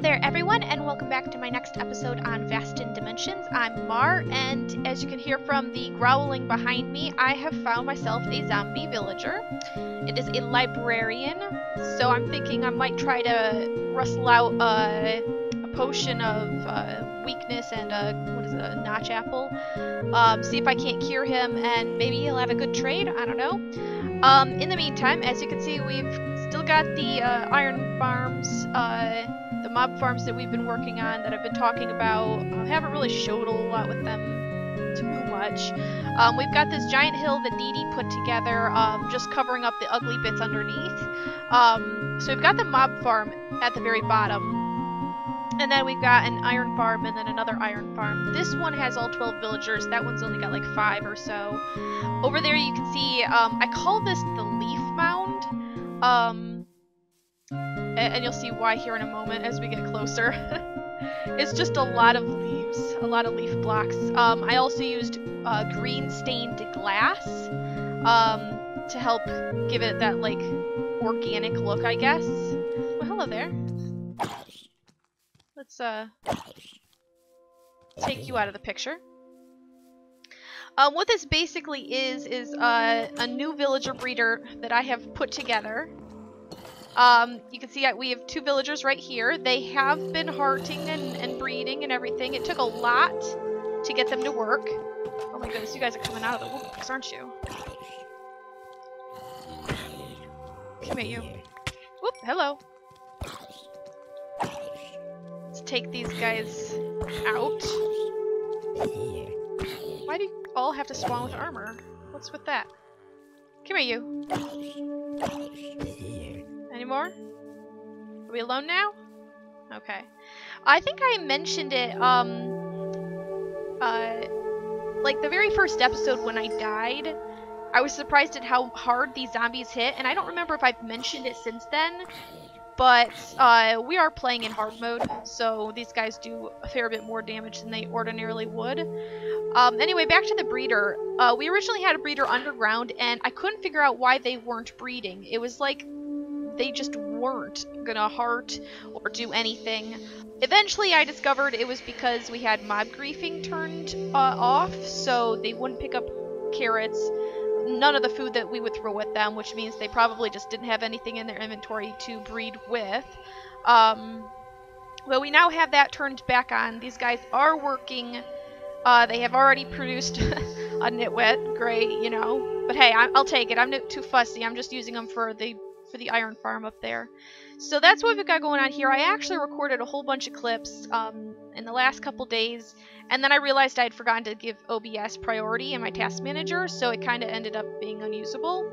There, everyone, and welcome back to my next episode on Vasten Dimensions. I'm Mar, and as you can hear from the growling behind me, I have found myself a zombie villager. It is a librarian, so I'm thinking I might try to rustle out a potion of uh, weakness and a, what is it, a notch apple. Um, see if I can't cure him, and maybe he'll have a good trade. I don't know. Um, in the meantime, as you can see, we've still got the uh, iron farms, uh, the mob farms that we've been working on that I've been talking about. I haven't really showed a lot with them too much. Um, we've got this giant hill that Dee Dee put together, um, just covering up the ugly bits underneath. Um, so we've got the mob farm at the very bottom. And then we've got an iron farm and then another iron farm. This one has all 12 villagers. That one's only got like 5 or so. Over there you can see, um, I call this the leaf mound. Um, and you'll see why here in a moment as we get closer. it's just a lot of leaves, a lot of leaf blocks. Um, I also used uh, green stained glass um, to help give it that like organic look, I guess. Well, hello there. Let's uh take you out of the picture. Um, what this basically is is uh, a new villager breeder that I have put together. Um, you can see we have two villagers right here. They have been hearting and, and breeding and everything. It took a lot to get them to work. Oh my goodness, you guys are coming out of the woodbox, aren't you? Come at you. Whoop, hello. Let's take these guys out. Why do you all have to spawn with armor? What's with that? Come here, you. Any more? Are we alone now? Okay. I think I mentioned it, um, uh, like the very first episode when I died, I was surprised at how hard these zombies hit, and I don't remember if I've mentioned it since then, but uh, we are playing in hard mode, so these guys do a fair bit more damage than they ordinarily would. Um, anyway, back to the breeder. Uh, we originally had a breeder underground, and I couldn't figure out why they weren't breeding. It was like they just weren't gonna heart or do anything. Eventually, I discovered it was because we had mob griefing turned uh, off, so they wouldn't pick up carrots, none of the food that we would throw at them, which means they probably just didn't have anything in their inventory to breed with. Um, well, we now have that turned back on. These guys are working. Uh, they have already produced a nitwit. Great, you know. But hey, I will take it. I'm not too fussy. I'm just using them for the for the iron farm up there. So that's what we've got going on here. I actually recorded a whole bunch of clips um, in the last couple days, and then I realized I had forgotten to give OBS priority in my task manager, so it kind of ended up being unusable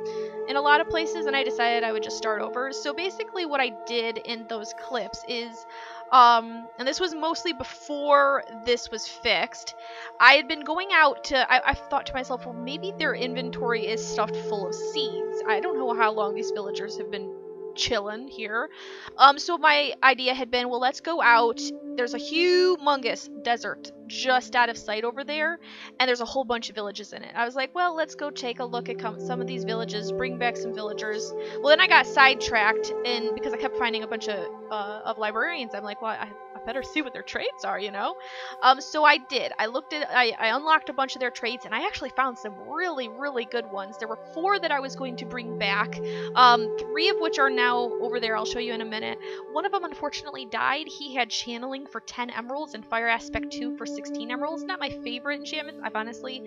in a lot of places, and I decided I would just start over. So basically what I did in those clips is um, and this was mostly before this was fixed. I had been going out to, I, I, thought to myself, well, maybe their inventory is stuffed full of seeds. I don't know how long these villagers have been chilling here. Um, so my idea had been, well, let's go out. There's a humongous desert just out of sight over there, and there's a whole bunch of villages in it. I was like, well, let's go take a look at some of these villages, bring back some villagers. Well, then I got sidetracked, and because I kept finding a bunch of uh, of librarians, I'm like, well, I, better see what their traits are, you know? Um, so I did. I looked at, I, I unlocked a bunch of their traits, and I actually found some really, really good ones. There were four that I was going to bring back, um, three of which are now over there. I'll show you in a minute. One of them unfortunately died. He had channeling for 10 emeralds and fire aspect 2 for 16 emeralds. Not my favorite enchantments. I've honestly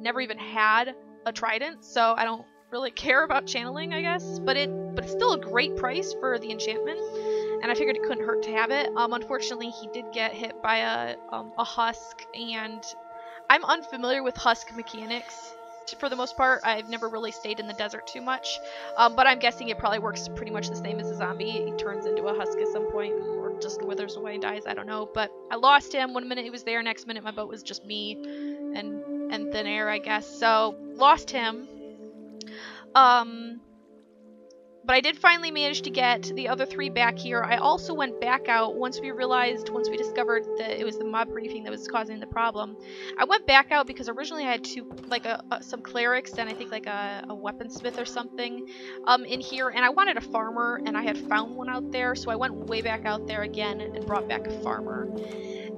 never even had a trident, so I don't really care about channeling, I guess. But it, but it's still a great price for the enchantment and I figured it couldn't hurt to have it. Um, unfortunately, he did get hit by a, um, a husk, and I'm unfamiliar with husk mechanics for the most part. I've never really stayed in the desert too much, um, but I'm guessing it probably works pretty much the same as a zombie. He turns into a husk at some point, or just withers away and dies. I don't know. But I lost him. One minute he was there, next minute my boat was just me and and thin air, I guess. So lost him. Um, but I did finally manage to get the other three back here. I also went back out once we realized, once we discovered that it was the mob griefing that was causing the problem. I went back out because originally I had two, like a, a some clerics and I think like a, a weaponsmith or something um, in here, and I wanted a farmer, and I had found one out there, so I went way back out there again and brought back a farmer.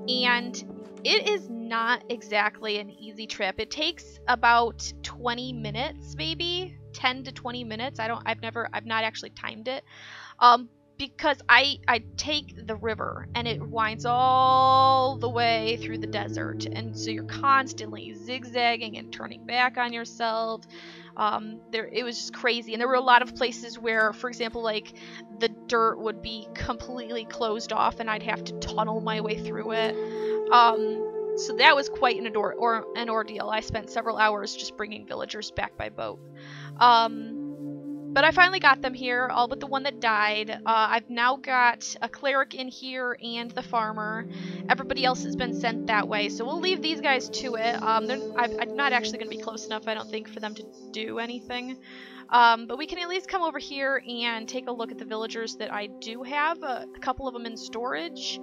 And it is not exactly an easy trip. It takes about 20 minutes, maybe 10 to 20 minutes. I don't. I've never. I've not actually timed it. Um, because I I take the river and it winds all the way through the desert, and so you're constantly zigzagging and turning back on yourself. Um, there it was just crazy, and there were a lot of places where, for example, like the dirt would be completely closed off, and I'd have to tunnel my way through it. Um, so that was quite an, ador- or, an ordeal. I spent several hours just bringing villagers back by boat. Um, but I finally got them here, all but the one that died. Uh, I've now got a cleric in here and the farmer. Everybody else has been sent that way, so we'll leave these guys to it. Um, I'm not actually going to be close enough, I don't think, for them to do anything. Um, but we can at least come over here and take a look at the villagers that I do have, a couple of them in storage,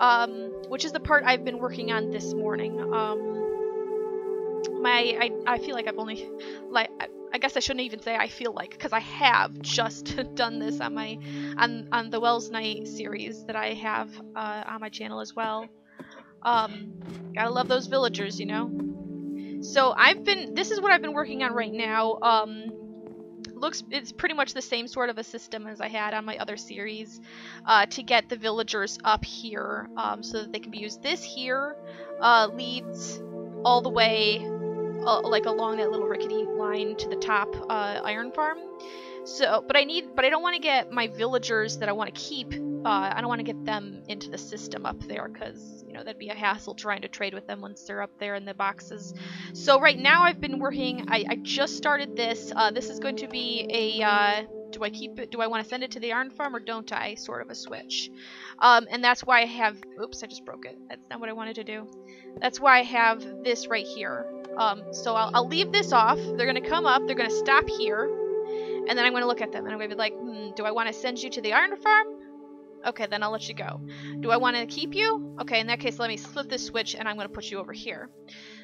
um, which is the part I've been working on this morning. Um, my, I, I feel like I've only, like, I guess I shouldn't even say I feel like, because I have just done this on my on on the Wells Night series that I have uh, on my channel as well. Um, gotta love those villagers, you know. So I've been. This is what I've been working on right now. Um, looks it's pretty much the same sort of a system as I had on my other series uh, to get the villagers up here um, so that they can be used. This here uh, leads all the way uh, like along that little rickety line to the top uh, iron farm. So, but I need, but I don't want to get my villagers that I want to keep. Uh, I don't want to get them into the system up there because you know that'd be a hassle trying to trade with them once they're up there in the boxes. So right now I've been working. I, I just started this. Uh, this is going to be a. Uh, do I keep it? Do I want to send it to the iron farm or don't I? Sort of a switch. Um, and that's why I have. Oops, I just broke it. That's not what I wanted to do. That's why I have this right here. Um, so I'll, I'll leave this off. They're going to come up. They're going to stop here. And then I'm going to look at them. And I'm going to be like, hmm, do I want to send you to the iron farm? Okay, then I'll let you go. Do I want to keep you? Okay, in that case, let me flip this switch and I'm going to put you over here.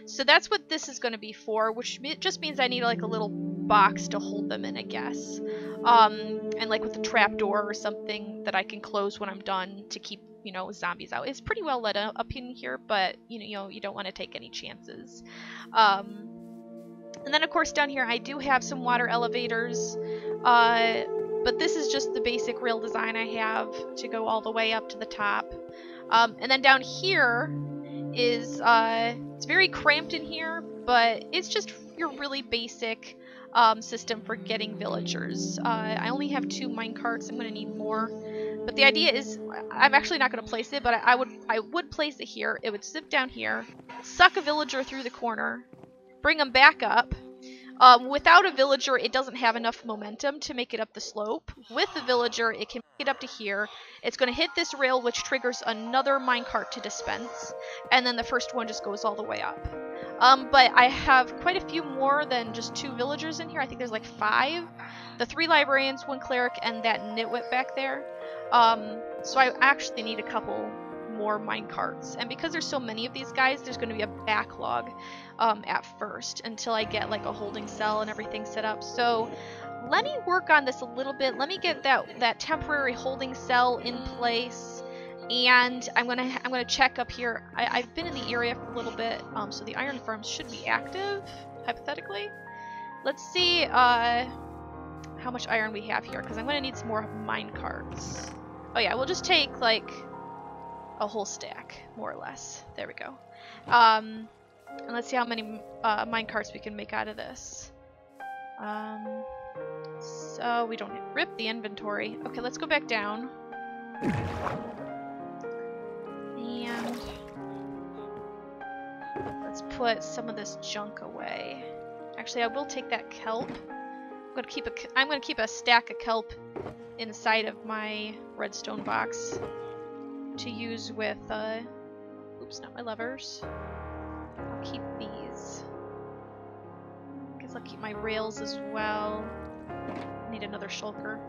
So that's what this is going to be for, which just means I need like a little box to hold them in, I guess. Um, and like with a trapdoor or something that I can close when I'm done to keep you know, zombies out. It's pretty well lit up in here, but, you know, you, know, you don't want to take any chances. Um, and then, of course, down here I do have some water elevators, uh, but this is just the basic rail design I have to go all the way up to the top. Um, and then down here is, uh, it's very cramped in here, but it's just your really basic um, system for getting villagers. Uh, I only have two minecarts, I'm going to need more. But the idea is, I'm actually not going to place it, but I, I, would I would place it here. It would zip down here, suck a villager through the corner, bring them back up. Um, without a villager, it doesn't have enough momentum to make it up the slope. With the villager, it can make it up to here. It's going to hit this rail, which triggers another minecart to dispense, and then the first one just goes all the way up. Um, but I have quite a few more than just two villagers in here. I think there's like five. The three librarians, one cleric, and that nitwit back there. Um, so I actually need a couple more minecarts. And because there's so many of these guys, there's going to be a backlog um, at first until I get like a holding cell and everything set up. So let me work on this a little bit. Let me get that that temporary holding cell in place. And I'm gonna I'm gonna check up here. I, have been in the area for a little bit, um, so the iron farms should be active, hypothetically. Let's see uh, how much iron we have here, because I'm gonna need some more mine carts. Oh yeah, we'll just take, like, a whole stack, more or less. There we go. Um, and let's see how many uh, mine carts we can make out of this. Um, so we don't rip the inventory. Okay, let's go back down. Put some of this junk away. Actually, I will take that kelp. I'm gonna keep a. I'm gonna keep a stack of kelp inside of my redstone box to use with, uh, oops, not my levers. I'll keep these. Guess I'll keep my rails as well. Need another shulker.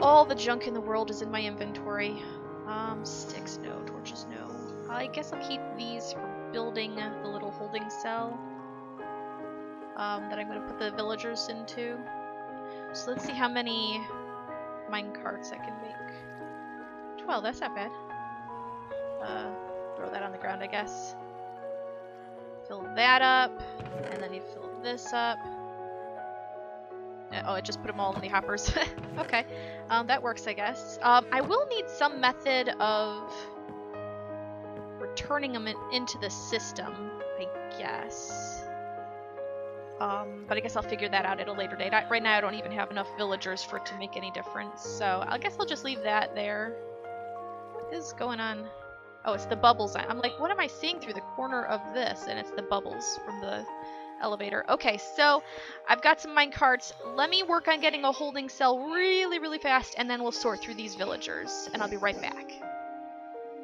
All the junk in the world is in my inventory. Um, sticks, no. Torches, no. I guess I'll keep these for building the little holding cell um, that I'm going to put the villagers into. So let's see how many mine carts I can make. 12, that's not bad. Uh, throw that on the ground, I guess. Fill that up, and then you fill this up. Uh, oh, I just put them all in the hoppers. okay, um, that works, I guess. Um, I will need some method of returning them in into the system, I guess. Um, but I guess I'll figure that out at a later date. I, right now I don't even have enough villagers for it to make any difference, so I guess I'll just leave that there. What is going on? Oh, it's the bubbles. I'm like, what am I seeing through the corner of this? And it's the bubbles from the elevator. Okay, so I've got some mine carts. Let me work on getting a holding cell really, really fast, and then we'll sort through these villagers, and I'll be right back.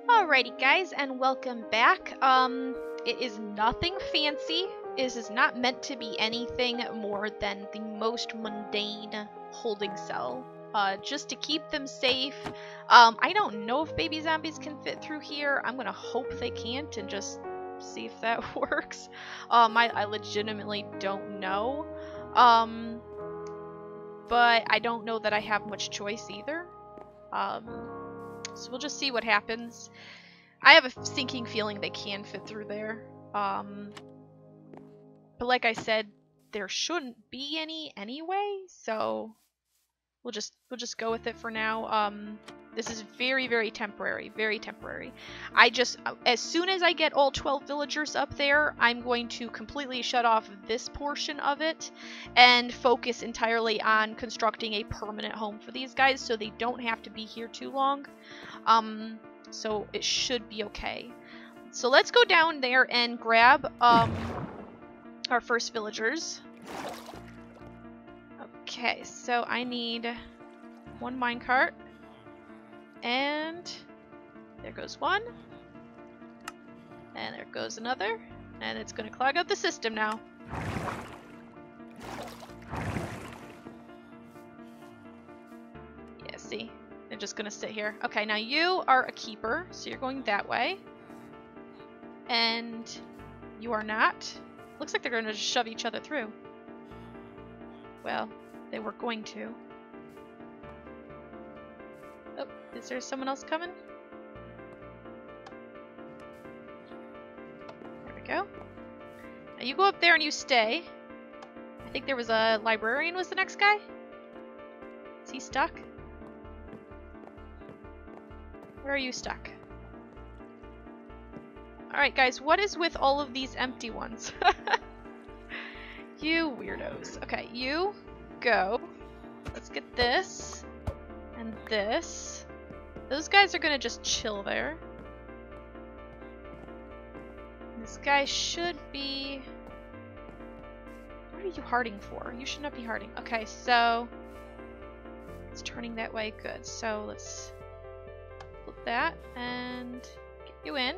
Alrighty, guys, and welcome back. Um, it is nothing fancy is is not meant to be anything more than the most mundane holding cell. Uh, just to keep them safe. Um, I don't know if baby zombies can fit through here. I'm gonna hope they can't and just see if that works. Um, I, I legitimately don't know. Um, but I don't know that I have much choice either. Um, so we'll just see what happens. I have a sinking feeling they can fit through there. Um, but like I said, there shouldn't be any anyway, so we'll just we'll just go with it for now. Um, this is very, very temporary, very temporary. I just, as soon as I get all 12 villagers up there, I'm going to completely shut off this portion of it and focus entirely on constructing a permanent home for these guys so they don't have to be here too long. Um, so it should be okay. So let's go down there and grab, um, our first villagers. Okay, so I need one minecart. And there goes one. And there goes another. And it's going to clog up the system now. Yeah, see? They're just going to sit here. Okay, now you are a keeper, so you're going that way. And you are not. Looks like they're going to just shove each other through. Well, they were going to. Is there someone else coming? There we go. Now you go up there and you stay. I think there was a librarian was the next guy. Is he stuck? Where are you stuck? Alright guys, what is with all of these empty ones? you weirdos. Okay, you go. Let's get this and this. Those guys are gonna just chill there. This guy should be... What are you harding for? You should not be harding. Okay, so... It's turning that way. Good. So let's flip that and get you in.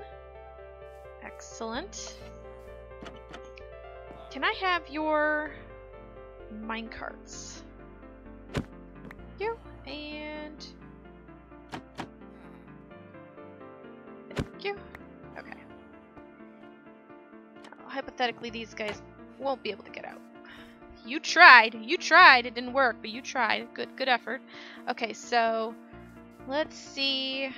Excellent. Can I have your minecarts? You and hypothetically, these guys won't be able to get out. You tried. You tried. It didn't work, but you tried. Good, good effort. Okay, so let's see.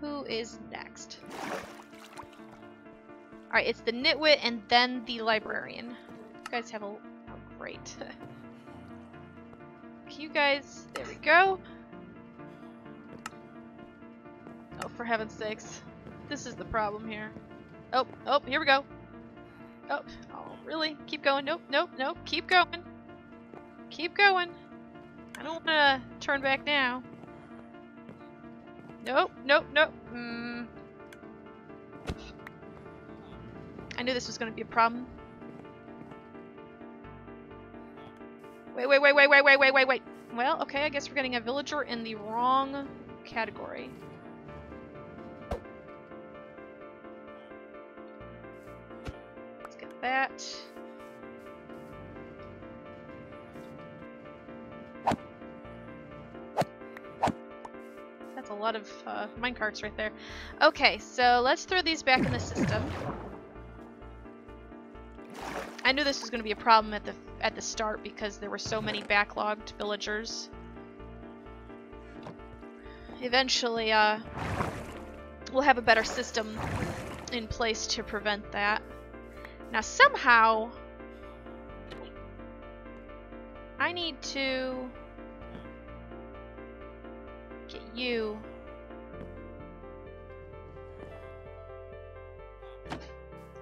Who is next? Alright, it's the Nitwit and then the Librarian. You guys have a... Oh, great. you guys... There we go. Oh, for heaven's sakes. This is the problem here. Oh, oh, here we go. Oh, oh, really? Keep going. Nope, nope, nope. Keep going. Keep going. I don't want to turn back now. Nope, nope, nope. Mm. I knew this was going to be a problem. Wait, wait, wait, wait, wait, wait, wait, wait, wait. Well, okay, I guess we're getting a villager in the wrong category. that. That's a lot of uh, minecarts right there. Okay, so let's throw these back in the system. I knew this was going to be a problem at the at the start because there were so many backlogged villagers. Eventually, uh, we'll have a better system in place to prevent that. Now, somehow, I need to get you.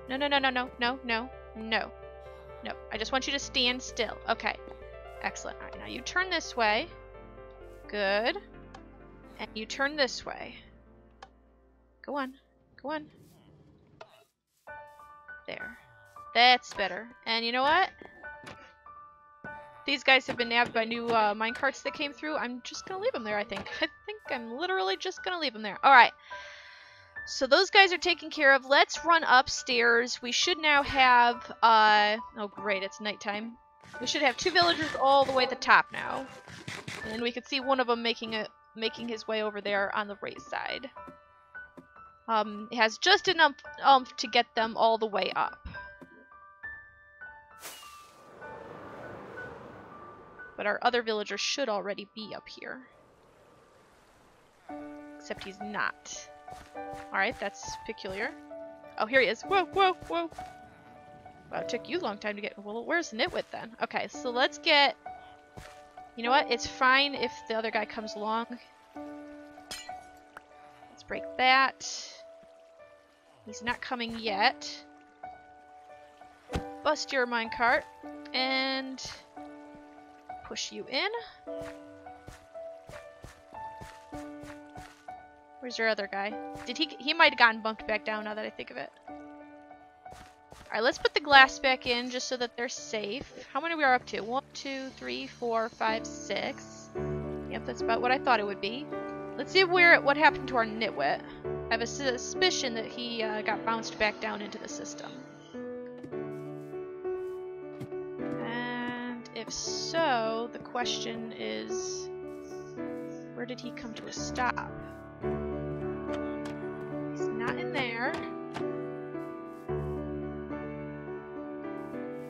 No, no, no, no, no, no, no, no. No, I just want you to stand still. Okay. Excellent. All right, now you turn this way. Good. And you turn this way. Go on. Go on. There. That's better. And you know what? These guys have been nabbed by new uh, minecarts that came through. I'm just going to leave them there, I think. I think I'm literally just going to leave them there. Alright. So those guys are taken care of. Let's run upstairs. We should now have, uh, oh great, it's nighttime. We should have two villagers all the way at the top now. And we could see one of them making a making his way over there on the right side. Um, it has just enough umph to get them all the way up. But our other villager should already be up here. Except he's not. Alright, that's peculiar. Oh, here he is. Whoa, whoa, whoa. Wow, it took you a long time to get... Well, where's Nitwit then? Okay, so let's get... You know what? It's fine if the other guy comes along. Let's break that. He's not coming yet. Bust your minecart. And... Push you in. Where's your other guy? Did he- he might have gotten bumped back down now that I think of it. Alright, let's put the glass back in just so that they're safe. How many we are up to? One, two, three, four, five, six. Yep, that's about what I thought it would be. Let's see where what happened to our nitwit. I have a suspicion that he uh, got bounced back down into the system. If so, the question is, where did he come to a stop? He's not in there.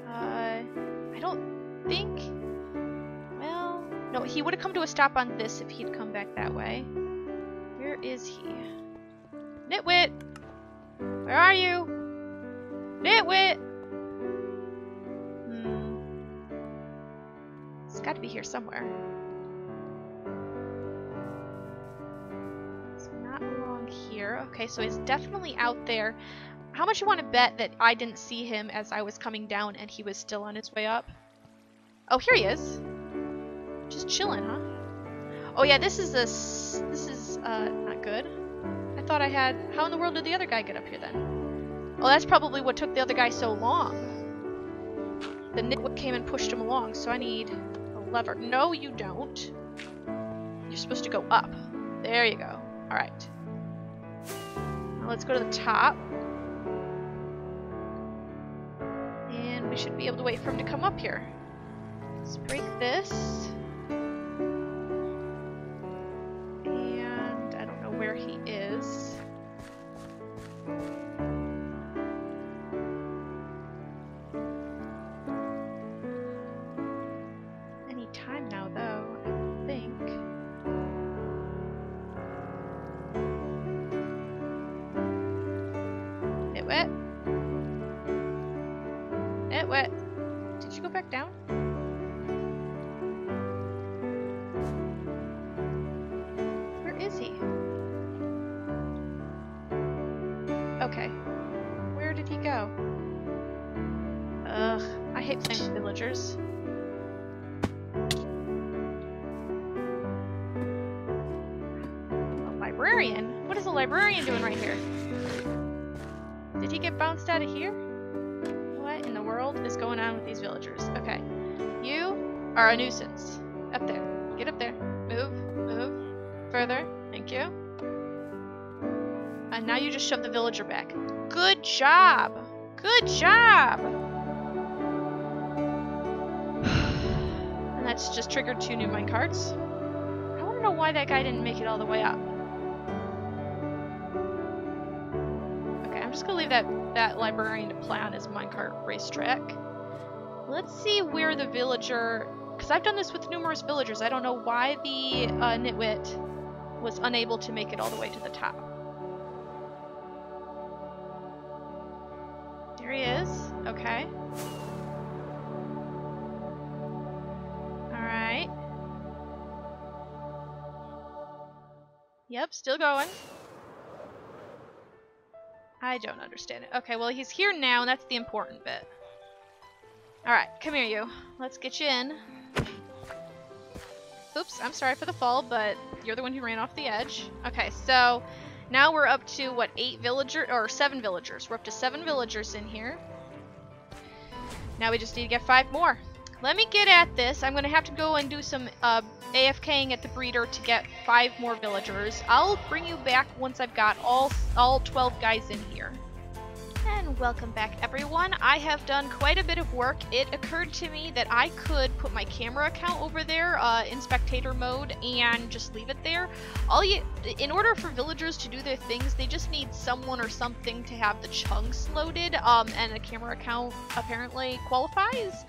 Uh, I don't think... Well, no, he would have come to a stop on this if he'd come back that way. Where is he? Nitwit! Where are you? Nitwit! To be here somewhere. So not along here. Okay, so he's definitely out there. How much you want to bet that I didn't see him as I was coming down and he was still on his way up? Oh, here he is. Just chilling, huh? Oh yeah, this is a... This is, uh, not good. I thought I had... How in the world did the other guy get up here then? Oh, that's probably what took the other guy so long. The nitwit came and pushed him along, so I need lever. No, you don't. You're supposed to go up. There you go. Alright. Let's go to the top. And we should be able to wait for him to come up here. Let's break this. And I don't know where he is. He get bounced out of here? What in the world is going on with these villagers? Okay. You are a nuisance. Up there. Get up there. Move. Move. Further. Thank you. And now you just shove the villager back. Good job! Good job! and that's just triggered two new minecarts. I want to know why that guy didn't make it all the way up. Just gonna leave that, that librarian to play on his minecart racetrack. Let's see where the villager... Because I've done this with numerous villagers. I don't know why the uh, Nitwit was unable to make it all the way to the top. There he is. Okay. Alright. Yep, still going. I don't understand it. Okay, well he's here now, and that's the important bit. Alright, come here you. Let's get you in. Oops, I'm sorry for the fall, but you're the one who ran off the edge. Okay, so now we're up to, what, eight villagers, or seven villagers. We're up to seven villagers in here. Now we just need to get five more. Let me get at this. I'm going to have to go and do some uh, AFKing at the breeder to get five more villagers. I'll bring you back once I've got all, all 12 guys in here. And welcome back everyone. I have done quite a bit of work. It occurred to me that I could put my camera account over there uh, in spectator mode and just leave it there. All you, in order for villagers to do their things, they just need someone or something to have the chunks loaded, um, and a camera account apparently qualifies.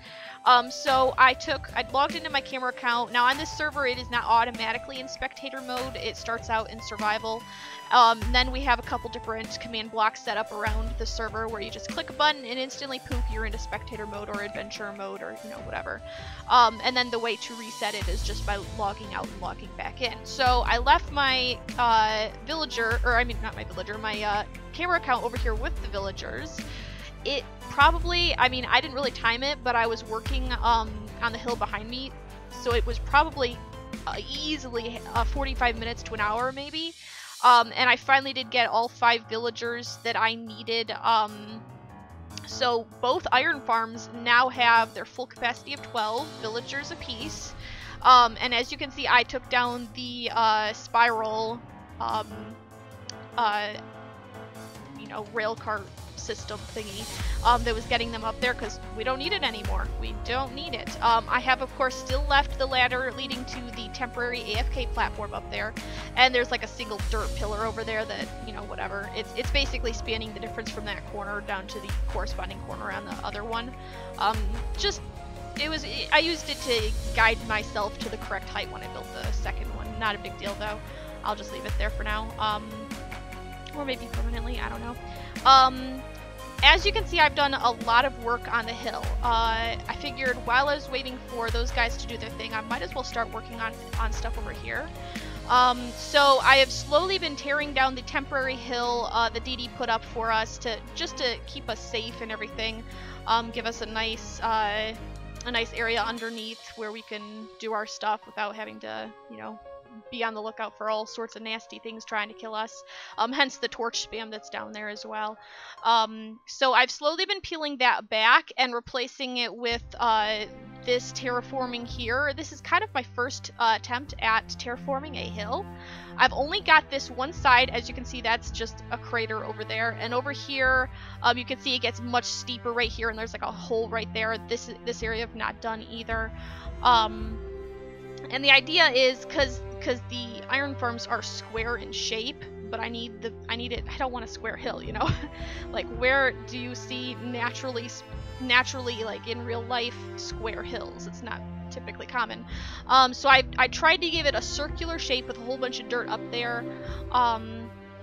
Um, so I took, I logged into my camera account. Now on this server, it is not automatically in spectator mode. It starts out in survival. Um, then we have a couple different command blocks set up around the server where you just click a button and instantly poof, you're into spectator mode or adventure mode or, you know, whatever. Um, and then the way to reset it is just by logging out and logging back in. So I left my uh, villager, or I mean, not my villager, my uh, camera account over here with the villagers it probably, I mean, I didn't really time it, but I was working um, on the hill behind me, so it was probably uh, easily uh, 45 minutes to an hour maybe. Um, and I finally did get all five villagers that I needed. Um, so both iron farms now have their full capacity of 12 villagers apiece. Um, and as you can see, I took down the uh, spiral, um, uh, you know, rail cart system thingy um, that was getting them up there because we don't need it anymore. We don't need it. Um, I have, of course, still left the ladder leading to the temporary AFK platform up there, and there's like a single dirt pillar over there that, you know, whatever. It's, it's basically spanning the difference from that corner down to the corresponding corner on the other one. Um, just, it was, I used it to guide myself to the correct height when I built the second one. Not a big deal though. I'll just leave it there for now. Um, or maybe permanently, I don't know. Um, as you can see, I've done a lot of work on the hill. Uh, I figured while I was waiting for those guys to do their thing, I might as well start working on, on stuff over here. Um, so I have slowly been tearing down the temporary hill uh, the Dee Dee put up for us to just to keep us safe and everything. Um, give us a nice uh, a nice area underneath where we can do our stuff without having to, you know, be on the lookout for all sorts of nasty things trying to kill us. Um, hence the torch spam that's down there as well. Um, so I've slowly been peeling that back and replacing it with uh, this terraforming here. This is kind of my first uh, attempt at terraforming a hill. I've only got this one side, as you can see, that's just a crater over there. And over here, um, you can see it gets much steeper right here, and there's like a hole right there. This this area I've not done either. Um, and the idea is, because because the iron farms are square in shape, but I need the I need it. I don't want a square hill, you know. like where do you see naturally naturally like in real life square hills? It's not typically common. Um, so I I tried to give it a circular shape with a whole bunch of dirt up there. Um,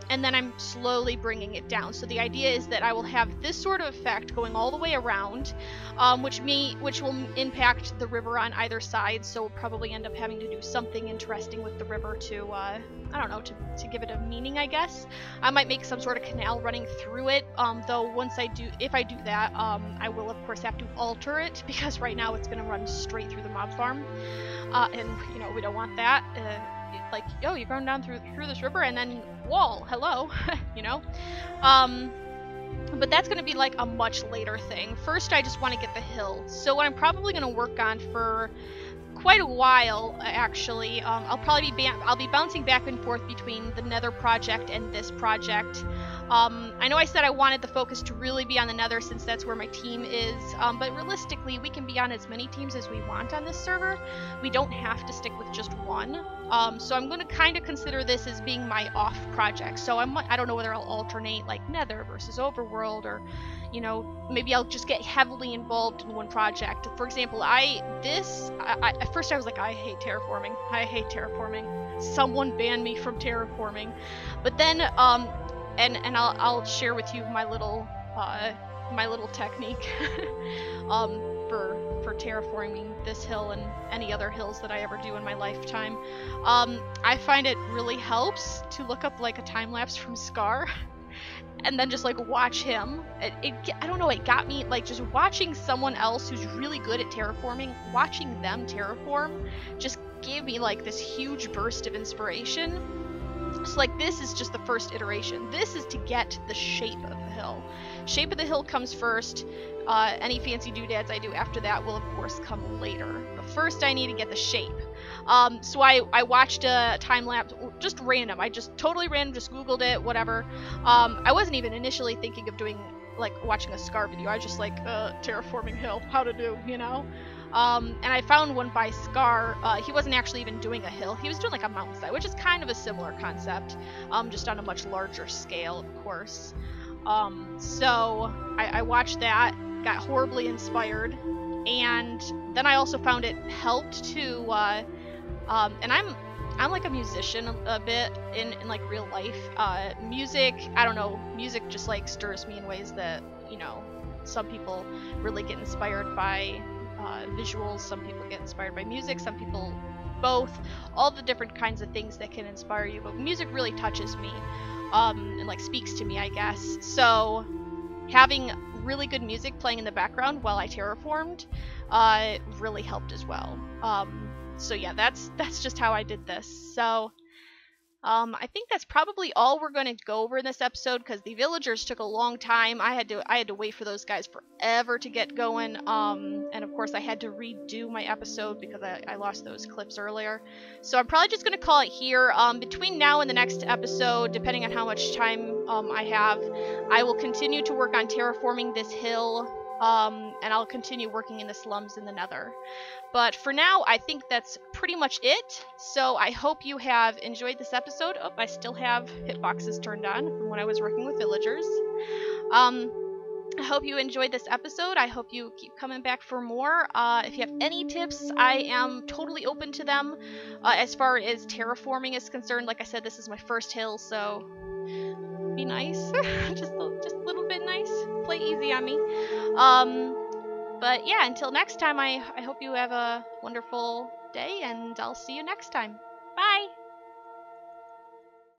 and then I'm slowly bringing it down. So the idea is that I will have this sort of effect going all the way around, um, which may which will impact the river on either side. So we'll probably end up having to do something interesting with the river to uh, I don't know to, to give it a meaning. I guess I might make some sort of canal running through it. Um, though once I do, if I do that, um, I will of course have to alter it because right now it's going to run straight through the mob farm, uh, and you know we don't want that. Uh, like, oh, you're going down through through this river and then wall, hello, you know? Um, but that's going to be like a much later thing. First, I just want to get the hill. So what I'm probably going to work on for quite a while, actually, um, I'll probably be I'll be bouncing back and forth between the Nether project and this project. Um, I know I said I wanted the focus to really be on the Nether since that's where my team is, um, but realistically, we can be on as many teams as we want on this server. We don't have to stick with just one. Um, so I'm going to kind of consider this as being my off project. So I'm, I don't know whether I'll alternate like Nether versus Overworld or, you know, maybe I'll just get heavily involved in one project. For example, I, this, I, I, at first I was like, I hate terraforming. I hate terraforming. Someone ban me from terraforming. But then, um, and and I'll I'll share with you my little uh, my little technique um, for for terraforming this hill and any other hills that I ever do in my lifetime. Um, I find it really helps to look up like a time lapse from Scar. and then just like watch him. It, it, I don't know, it got me like just watching someone else who's really good at terraforming, watching them terraform, just gave me like this huge burst of inspiration so like this is just the first iteration. This is to get the shape of the hill. Shape of the hill comes first. Uh, any fancy doodads I do after that will of course come later. But first I need to get the shape. Um, so I, I watched a time lapse, just random. I just totally random, just googled it, whatever. Um, I wasn't even initially thinking of doing like watching a Scar video. I just like, uh, terraforming hill, how to do, you know? Um, and I found one by Scar. Uh, he wasn't actually even doing a hill. He was doing like a mountainside, which is kind of a similar concept, um, just on a much larger scale, of course. Um, so I, I watched that, got horribly inspired, and then I also found it helped to, uh, um, and I'm I'm like a musician a, a bit in, in like real life. Uh, music, I don't know, music just like stirs me in ways that you know some people really get inspired by uh, visuals, some people get inspired by music, some people both, all the different kinds of things that can inspire you. But music really touches me um, and like speaks to me, I guess. So having really good music playing in the background while I terraformed uh, really helped as well. Um, so yeah, that's that's just how I did this. So um, I think that's probably all we're going to go over in this episode because the villagers took a long time. I had to I had to wait for those guys forever to get going. Um, and of course I had to redo my episode because I, I lost those clips earlier. So I'm probably just going to call it here. Um, between now and the next episode, depending on how much time um, I have, I will continue to work on terraforming this hill um, and I'll continue working in the slums in the nether. But for now, I think that's pretty much it. So I hope you have enjoyed this episode. Oh, I still have hitboxes turned on from when I was working with villagers. Um, I hope you enjoyed this episode. I hope you keep coming back for more. Uh, if you have any tips, I am totally open to them. Uh, as far as terraforming is concerned, like I said, this is my first hill, so be nice. just, a, just a little bit nice. Play easy on me. Um, but yeah, until next time, I, I hope you have a wonderful day, and I'll see you next time. Bye!